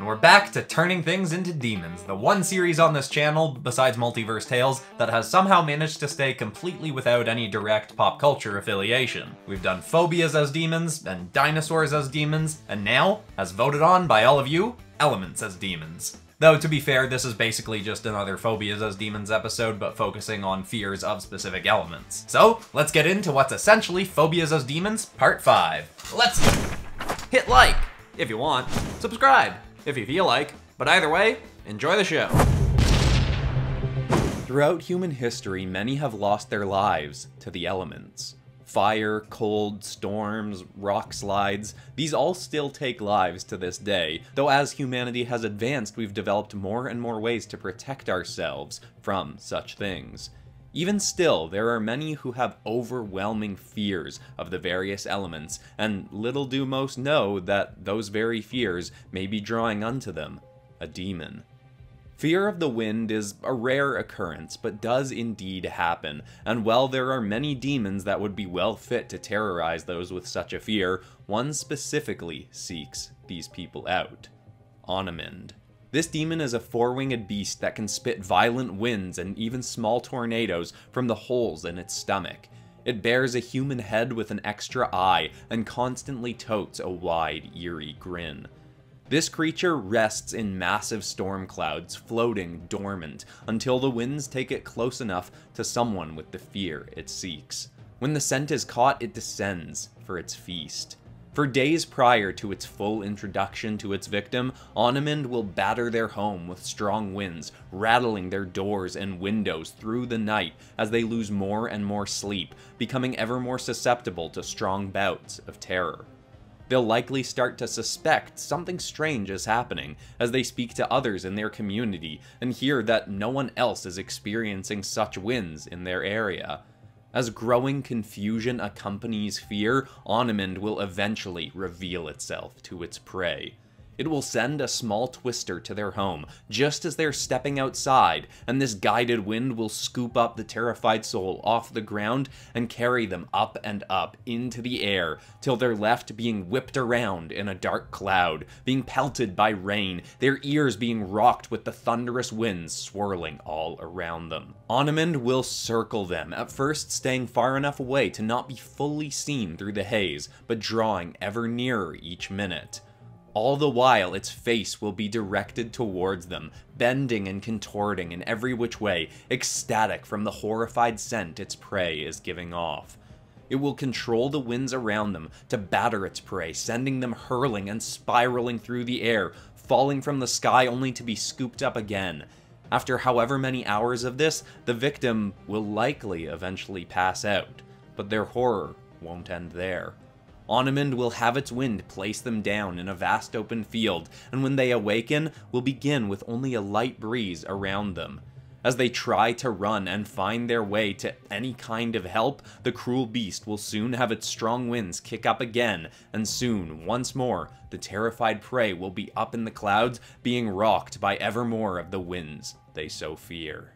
And we're back to turning things into demons, the one series on this channel, besides Multiverse Tales, that has somehow managed to stay completely without any direct pop culture affiliation. We've done phobias as demons, and dinosaurs as demons, and now, as voted on by all of you, elements as demons. Though, to be fair, this is basically just another Phobias as Demons episode, but focusing on fears of specific elements. So, let's get into what's essentially Phobias as Demons, Part 5. Let's hit like, if you want, subscribe, if you feel like, but either way, enjoy the show. Throughout human history, many have lost their lives to the elements. Fire, cold, storms, rock slides, these all still take lives to this day, though as humanity has advanced we've developed more and more ways to protect ourselves from such things. Even still, there are many who have overwhelming fears of the various elements, and little do most know that those very fears may be drawing unto them a demon. Fear of the wind is a rare occurrence, but does indeed happen, and while there are many demons that would be well fit to terrorize those with such a fear, one specifically seeks these people out. Onamend. This demon is a four-winged beast that can spit violent winds and even small tornadoes from the holes in its stomach. It bears a human head with an extra eye and constantly totes a wide, eerie grin. This creature rests in massive storm clouds, floating dormant, until the winds take it close enough to someone with the fear it seeks. When the scent is caught, it descends for its feast. For days prior to its full introduction to its victim, Onamend will batter their home with strong winds, rattling their doors and windows through the night as they lose more and more sleep, becoming ever more susceptible to strong bouts of terror they'll likely start to suspect something strange is happening as they speak to others in their community and hear that no one else is experiencing such winds in their area. As growing confusion accompanies fear, Onamend will eventually reveal itself to its prey. It will send a small twister to their home just as they're stepping outside, and this guided wind will scoop up the terrified soul off the ground and carry them up and up into the air till they're left being whipped around in a dark cloud, being pelted by rain, their ears being rocked with the thunderous winds swirling all around them. Onamend will circle them, at first staying far enough away to not be fully seen through the haze, but drawing ever nearer each minute. All the while, its face will be directed towards them, bending and contorting in every which way, ecstatic from the horrified scent its prey is giving off. It will control the winds around them to batter its prey, sending them hurling and spiraling through the air, falling from the sky only to be scooped up again. After however many hours of this, the victim will likely eventually pass out, but their horror won't end there. Onamend will have its wind place them down in a vast open field, and when they awaken, will begin with only a light breeze around them. As they try to run and find their way to any kind of help, the cruel beast will soon have its strong winds kick up again, and soon, once more, the terrified prey will be up in the clouds, being rocked by ever more of the winds they so fear.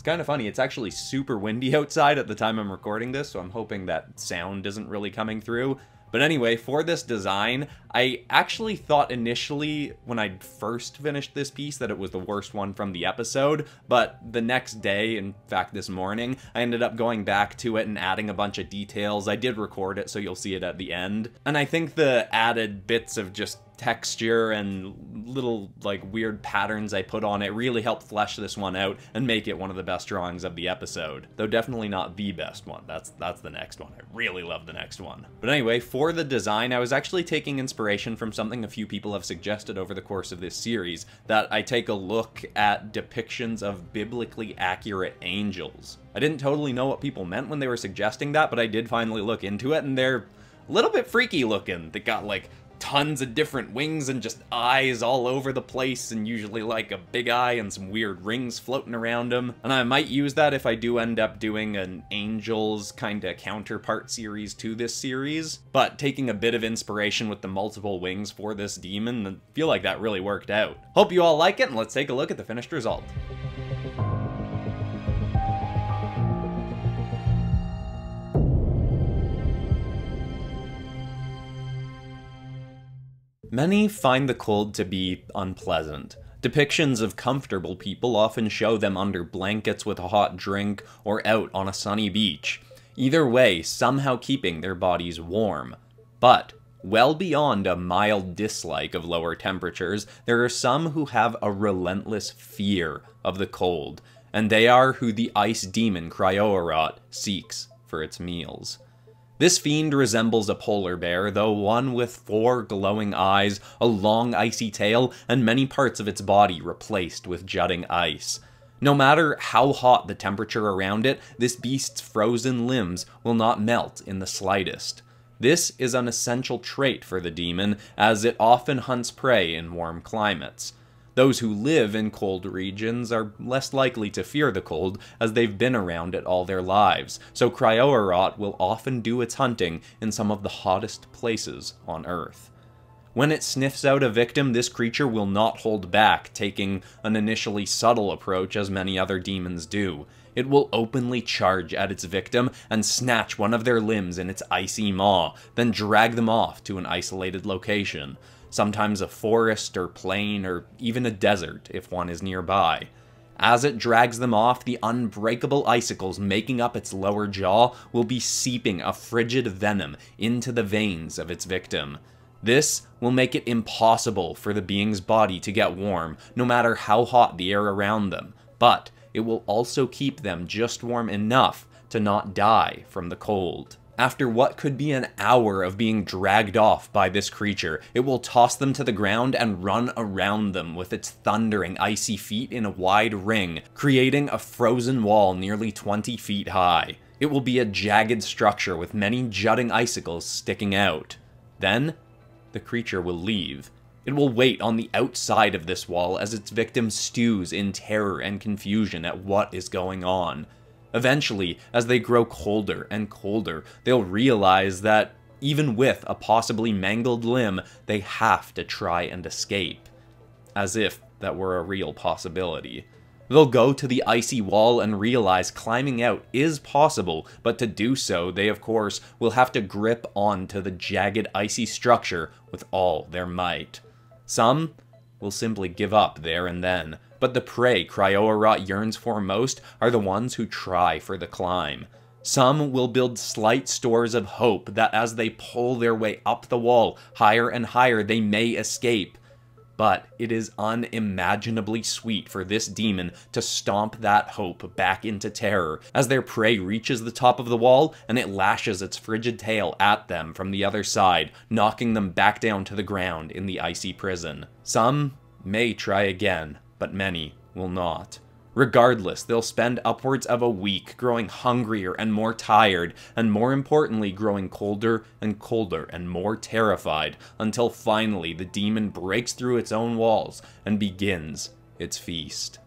It's kind of funny. It's actually super windy outside at the time I'm recording this, so I'm hoping that sound isn't really coming through. But anyway, for this design, I actually thought initially when I first finished this piece that it was the worst one from the episode, but the next day, in fact this morning, I ended up going back to it and adding a bunch of details. I did record it, so you'll see it at the end. And I think the added bits of just texture and little like weird patterns I put on it really helped flesh this one out and make it one of the best drawings of the episode. Though definitely not the best one. That's that's the next one. I really love the next one. But anyway, for the design, I was actually taking inspiration from something a few people have suggested over the course of this series, that I take a look at depictions of biblically accurate angels. I didn't totally know what people meant when they were suggesting that, but I did finally look into it, and they're a little bit freaky looking. They got like tons of different wings and just eyes all over the place and usually like a big eye and some weird rings floating around them. And I might use that if I do end up doing an Angels kind of counterpart series to this series. But taking a bit of inspiration with the multiple wings for this demon, I feel like that really worked out. Hope you all like it and let's take a look at the finished result. Many find the cold to be unpleasant. Depictions of comfortable people often show them under blankets with a hot drink or out on a sunny beach. Either way, somehow keeping their bodies warm. But, well beyond a mild dislike of lower temperatures, there are some who have a relentless fear of the cold, and they are who the ice demon Cryoarot seeks for its meals. This fiend resembles a polar bear, though one with four glowing eyes, a long icy tail, and many parts of its body replaced with jutting ice. No matter how hot the temperature around it, this beast's frozen limbs will not melt in the slightest. This is an essential trait for the demon, as it often hunts prey in warm climates. Those who live in cold regions are less likely to fear the cold, as they've been around it all their lives, so Cryoarot will often do its hunting in some of the hottest places on Earth. When it sniffs out a victim, this creature will not hold back, taking an initially subtle approach as many other demons do. It will openly charge at its victim and snatch one of their limbs in its icy maw, then drag them off to an isolated location sometimes a forest or plain or even a desert if one is nearby. As it drags them off, the unbreakable icicles making up its lower jaw will be seeping a frigid venom into the veins of its victim. This will make it impossible for the being's body to get warm, no matter how hot the air around them, but it will also keep them just warm enough to not die from the cold. After what could be an hour of being dragged off by this creature, it will toss them to the ground and run around them with its thundering icy feet in a wide ring, creating a frozen wall nearly 20 feet high. It will be a jagged structure with many jutting icicles sticking out. Then, the creature will leave. It will wait on the outside of this wall as its victim stews in terror and confusion at what is going on. Eventually, as they grow colder and colder, they'll realize that even with a possibly mangled limb, they have to try and escape. As if that were a real possibility. They'll go to the icy wall and realize climbing out is possible, but to do so, they of course will have to grip onto the jagged icy structure with all their might. Some will simply give up there and then, but the prey Cryoarot yearns for most are the ones who try for the climb. Some will build slight stores of hope that as they pull their way up the wall higher and higher, they may escape. But it is unimaginably sweet for this demon to stomp that hope back into terror as their prey reaches the top of the wall and it lashes its frigid tail at them from the other side, knocking them back down to the ground in the icy prison. Some may try again, but many will not. Regardless, they'll spend upwards of a week growing hungrier and more tired, and more importantly, growing colder and colder and more terrified, until finally the demon breaks through its own walls and begins its feast.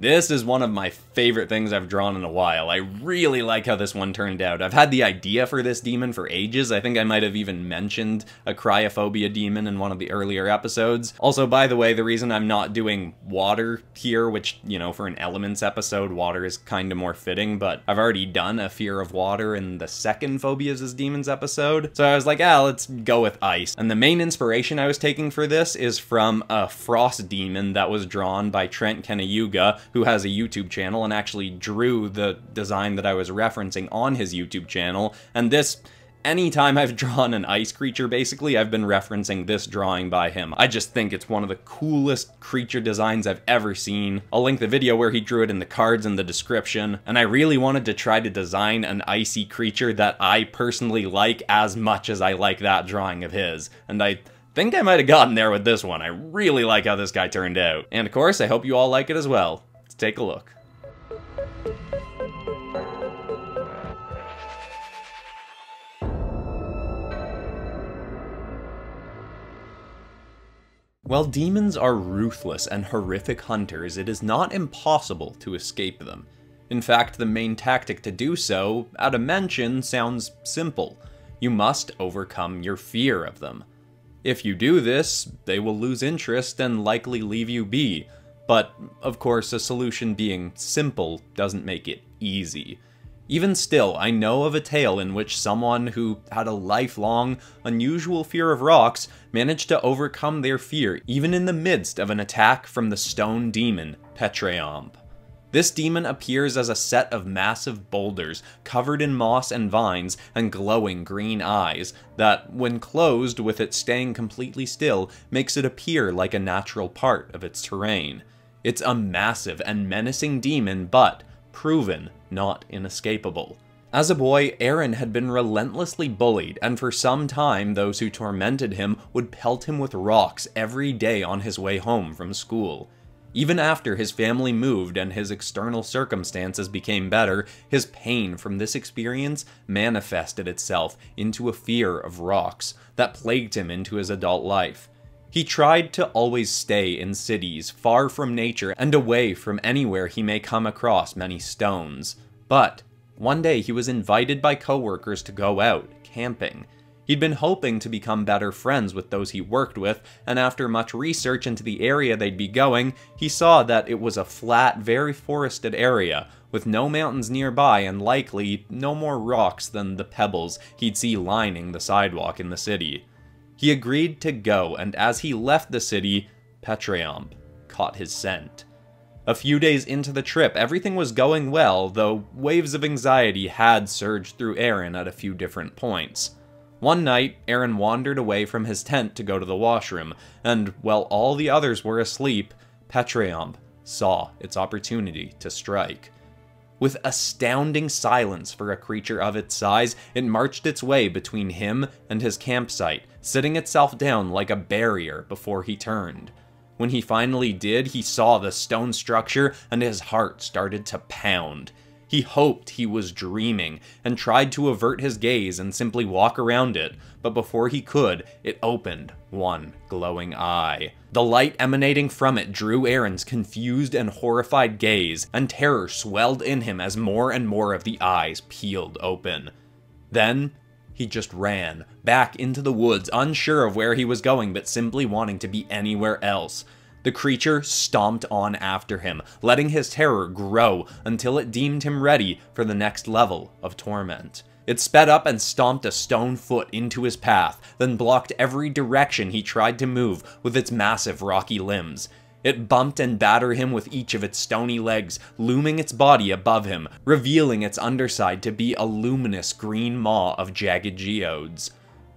This is one of my favorite things I've drawn in a while. I really like how this one turned out. I've had the idea for this demon for ages. I think I might have even mentioned a cryophobia demon in one of the earlier episodes. Also, by the way, the reason I'm not doing water here, which, you know, for an elements episode, water is kind of more fitting, but I've already done a fear of water in the second Phobias as Demons episode. So I was like, ah, let's go with ice. And the main inspiration I was taking for this is from a frost demon that was drawn by Trent Kaniuga, who has a YouTube channel and actually drew the design that I was referencing on his YouTube channel. And this anytime I've drawn an ice creature, basically, I've been referencing this drawing by him. I just think it's one of the coolest creature designs I've ever seen. I'll link the video where he drew it in the cards in the description, and I really wanted to try to design an icy creature that I personally like as much as I like that drawing of his, and I think I might have gotten there with this one. I really like how this guy turned out. And of course, I hope you all like it as well take a look. While demons are ruthless and horrific hunters, it is not impossible to escape them. In fact, the main tactic to do so, at a mention, sounds simple. You must overcome your fear of them. If you do this, they will lose interest and likely leave you be, but, of course, a solution being simple doesn't make it easy. Even still, I know of a tale in which someone who had a lifelong, unusual fear of rocks managed to overcome their fear even in the midst of an attack from the stone demon, Petreomp. This demon appears as a set of massive boulders covered in moss and vines and glowing green eyes that, when closed with it staying completely still, makes it appear like a natural part of its terrain. It's a massive and menacing demon, but proven not inescapable. As a boy, Aaron had been relentlessly bullied, and for some time those who tormented him would pelt him with rocks every day on his way home from school. Even after his family moved and his external circumstances became better, his pain from this experience manifested itself into a fear of rocks that plagued him into his adult life. He tried to always stay in cities, far from nature and away from anywhere he may come across many stones. But one day he was invited by coworkers to go out camping. He'd been hoping to become better friends with those he worked with, and after much research into the area they'd be going, he saw that it was a flat, very forested area, with no mountains nearby and likely no more rocks than the pebbles he'd see lining the sidewalk in the city. He agreed to go, and as he left the city, Petreomp caught his scent. A few days into the trip, everything was going well, though waves of anxiety had surged through Aaron at a few different points. One night, Aaron wandered away from his tent to go to the washroom, and while all the others were asleep, Petreomp saw its opportunity to strike. With astounding silence for a creature of its size, it marched its way between him and his campsite, sitting itself down like a barrier before he turned. When he finally did, he saw the stone structure and his heart started to pound. He hoped he was dreaming and tried to avert his gaze and simply walk around it, but before he could, it opened one glowing eye. The light emanating from it drew Aaron's confused and horrified gaze, and terror swelled in him as more and more of the eyes peeled open. Then, he just ran, back into the woods, unsure of where he was going, but simply wanting to be anywhere else. The creature stomped on after him, letting his terror grow until it deemed him ready for the next level of torment. It sped up and stomped a stone foot into his path, then blocked every direction he tried to move with its massive rocky limbs. It bumped and battered him with each of its stony legs, looming its body above him, revealing its underside to be a luminous green maw of jagged geodes.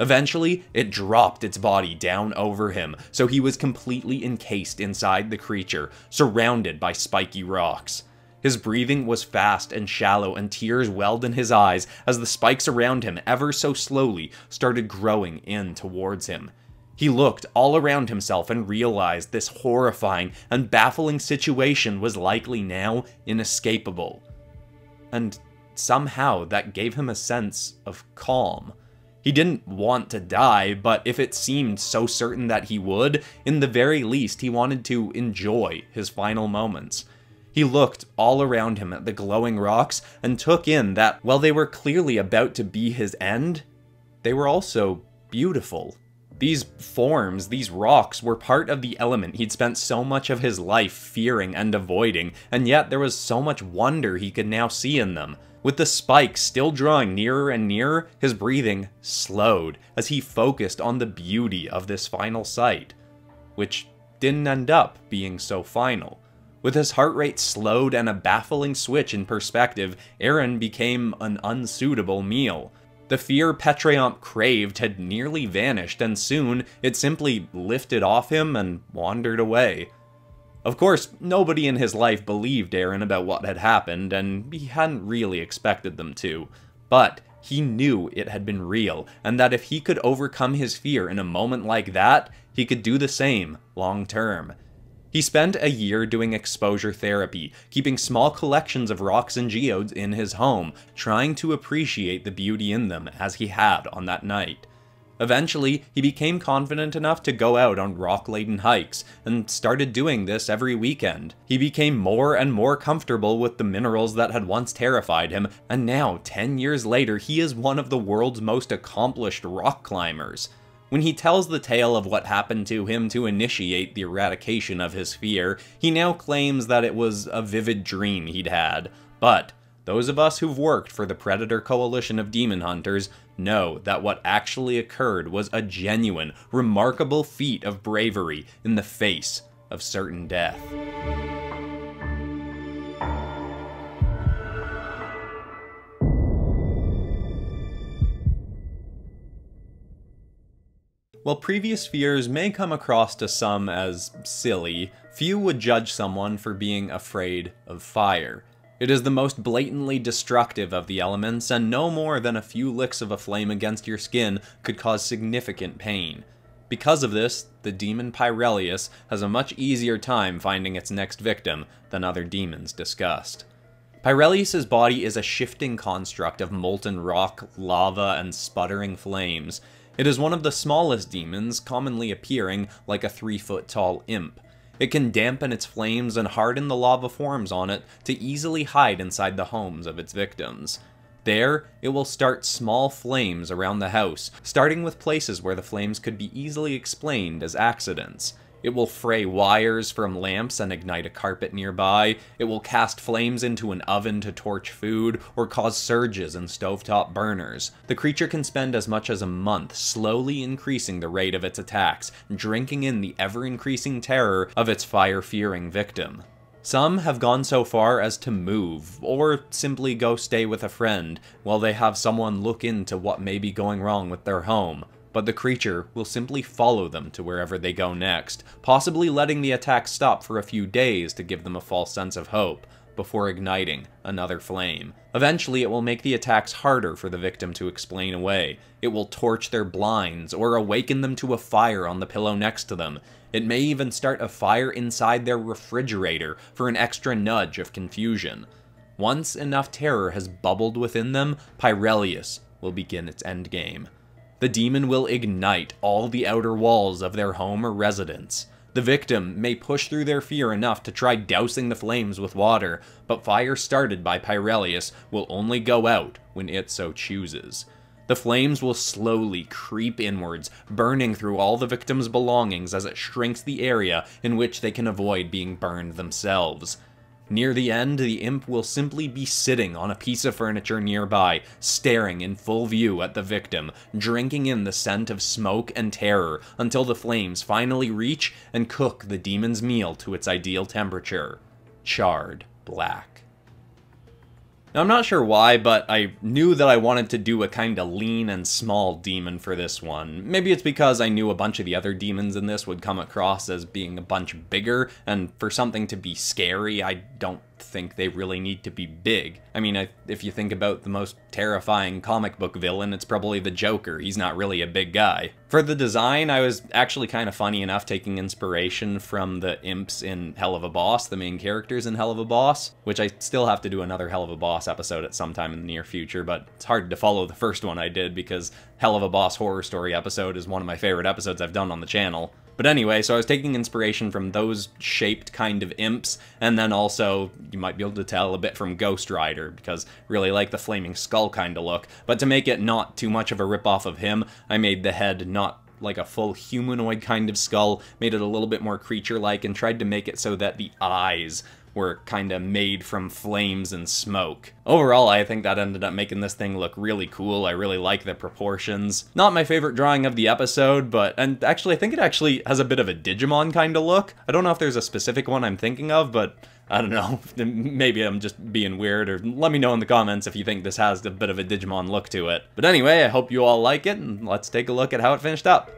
Eventually, it dropped its body down over him, so he was completely encased inside the creature, surrounded by spiky rocks. His breathing was fast and shallow, and tears welled in his eyes as the spikes around him, ever so slowly, started growing in towards him. He looked all around himself and realized this horrifying and baffling situation was likely now inescapable. And somehow that gave him a sense of calm. He didn't want to die, but if it seemed so certain that he would, in the very least he wanted to enjoy his final moments. He looked all around him at the glowing rocks and took in that while they were clearly about to be his end, they were also beautiful. These forms, these rocks, were part of the element he'd spent so much of his life fearing and avoiding, and yet there was so much wonder he could now see in them. With the spikes still drawing nearer and nearer, his breathing slowed as he focused on the beauty of this final sight, which didn't end up being so final. With his heart rate slowed and a baffling switch in perspective, Aaron became an unsuitable meal. The fear Petreomp craved had nearly vanished, and soon it simply lifted off him and wandered away. Of course, nobody in his life believed Aaron about what had happened, and he hadn't really expected them to. But he knew it had been real, and that if he could overcome his fear in a moment like that, he could do the same long term. He spent a year doing exposure therapy, keeping small collections of rocks and geodes in his home, trying to appreciate the beauty in them as he had on that night. Eventually, he became confident enough to go out on rock-laden hikes, and started doing this every weekend. He became more and more comfortable with the minerals that had once terrified him, and now, 10 years later, he is one of the world's most accomplished rock climbers. When he tells the tale of what happened to him to initiate the eradication of his fear, he now claims that it was a vivid dream he'd had. But Those of us who've worked for the Predator Coalition of Demon Hunters know that what actually occurred was a genuine, remarkable feat of bravery in the face of certain death. While previous fears may come across to some as silly, few would judge someone for being afraid of fire. It is the most blatantly destructive of the elements, and no more than a few licks of a flame against your skin could cause significant pain. Because of this, the demon Pyrelius has a much easier time finding its next victim than other demons discussed. Pyrelius's body is a shifting construct of molten rock, lava, and sputtering flames. It is one of the smallest demons, commonly appearing like a 3 foot tall imp. It can dampen its flames and harden the lava forms on it to easily hide inside the homes of its victims. There, it will start small flames around the house, starting with places where the flames could be easily explained as accidents. It will fray wires from lamps and ignite a carpet nearby. It will cast flames into an oven to torch food, or cause surges in stovetop burners. The creature can spend as much as a month slowly increasing the rate of its attacks, drinking in the ever-increasing terror of its fire-fearing victim. Some have gone so far as to move, or simply go stay with a friend, while they have someone look into what may be going wrong with their home but the creature will simply follow them to wherever they go next, possibly letting the attack stop for a few days to give them a false sense of hope, before igniting another flame. Eventually, it will make the attacks harder for the victim to explain away. It will torch their blinds, or awaken them to a fire on the pillow next to them. It may even start a fire inside their refrigerator for an extra nudge of confusion. Once enough terror has bubbled within them, Pyrelius will begin its endgame the demon will ignite all the outer walls of their home or residence. The victim may push through their fear enough to try dousing the flames with water, but fire started by Pyrelius will only go out when it so chooses. The flames will slowly creep inwards, burning through all the victim's belongings as it shrinks the area in which they can avoid being burned themselves. Near the end, the imp will simply be sitting on a piece of furniture nearby, staring in full view at the victim, drinking in the scent of smoke and terror until the flames finally reach and cook the demon's meal to its ideal temperature. Charred black. Now, I'm not sure why, but I knew that I wanted to do a kind of lean and small demon for this one. Maybe it's because I knew a bunch of the other demons in this would come across as being a bunch bigger, and for something to be scary, I don't think they really need to be big. I mean, if you think about the most terrifying comic book villain, it's probably the Joker. He's not really a big guy. For the design, I was actually kind of funny enough taking inspiration from the imps in Helluva Boss, the main characters in Helluva Boss, which I still have to do another Helluva Boss episode at some time in the near future, but it's hard to follow the first one I did because Helluva Boss Horror Story episode is one of my favorite episodes I've done on the channel. But anyway, so I was taking inspiration from those shaped kind of imps, and then also, you might be able to tell a bit from Ghost Rider, because really like the flaming skull kind of look. But to make it not too much of a ripoff of him, I made the head not like a full humanoid kind of skull, made it a little bit more creature-like, and tried to make it so that the eyes were kind of made from flames and smoke. Overall, I think that ended up making this thing look really cool. I really like the proportions. Not my favorite drawing of the episode, but, and actually, I think it actually has a bit of a Digimon kind of look. I don't know if there's a specific one I'm thinking of, but I don't know, maybe I'm just being weird, or let me know in the comments if you think this has a bit of a Digimon look to it. But anyway, I hope you all like it, and let's take a look at how it finished up.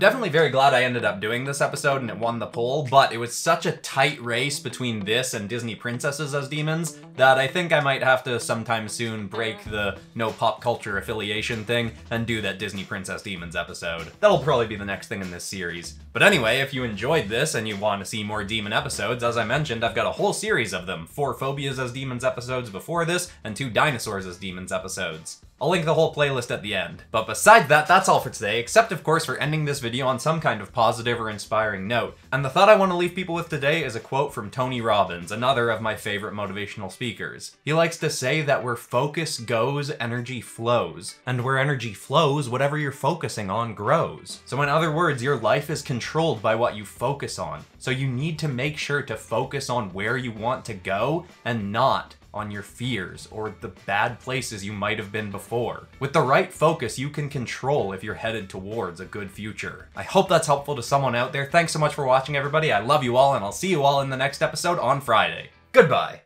Definitely very glad I ended up doing this episode and it won the poll, but it was such a tight race between this and Disney Princesses as Demons that I think I might have to sometime soon break the no pop culture affiliation thing and do that Disney Princess Demons episode. That'll probably be the next thing in this series. But anyway, if you enjoyed this and you want to see more demon episodes, as I mentioned, I've got a whole series of them. Four Phobias as Demons episodes before this, and two Dinosaurs as Demons episodes. I'll link the whole playlist at the end. But besides that, that's all for today, except of course for ending this video on some kind of positive or inspiring note. And the thought I want to leave people with today is a quote from Tony Robbins, another of my favorite motivational speakers. He likes to say that where focus goes, energy flows. And where energy flows, whatever you're focusing on grows. So in other words, your life is controlled by what you focus on. So you need to make sure to focus on where you want to go and not on your fears or the bad places you might have been before. With the right focus, you can control if you're headed towards a good future. I hope that's helpful to someone out there. Thanks so much for watching, everybody. I love you all, and I'll see you all in the next episode on Friday. Goodbye.